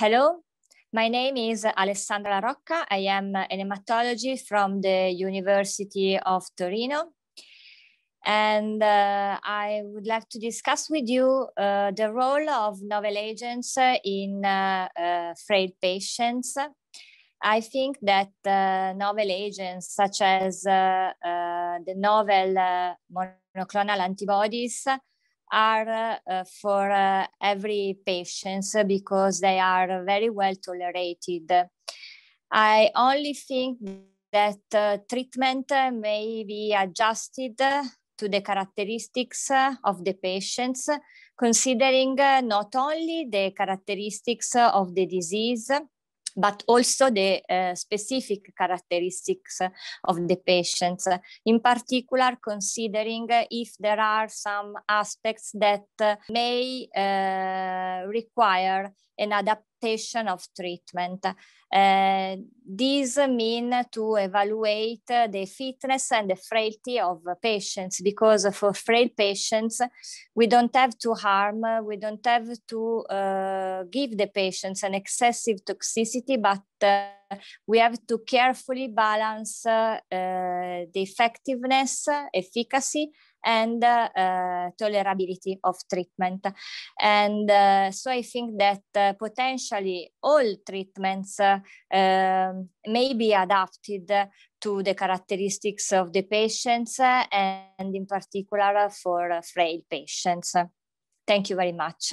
Hello, my name is Alessandra Larocca. I am an hematologist from the University of Torino. And uh, I would like to discuss with you uh, the role of novel agents in uh, uh frail patients. I think that uh, novel agents such as uh, the novel monoclonal antibodies are uh, for uh, every patient because they are very well tolerated. I only think that uh, treatment may be adjusted to the characteristics of the patients, considering not only the characteristics of the disease, but also the uh, specific characteristics of the patients, in particular considering if there are some aspects that may uh, require an adaptation of treatment. Uh, these mean to evaluate the fitness and the frailty of patients because for frail patients, we don't have to harm, we don't have to uh, give the patients an excessive toxicity, but uh, we have to carefully balance the effectiveness, efficacy, and uh, tolerability of treatment. And uh, so I think that uh, potentially all treatments um, may be adapted to the characteristics of the patients and in particular for frail patients. Thank you very much.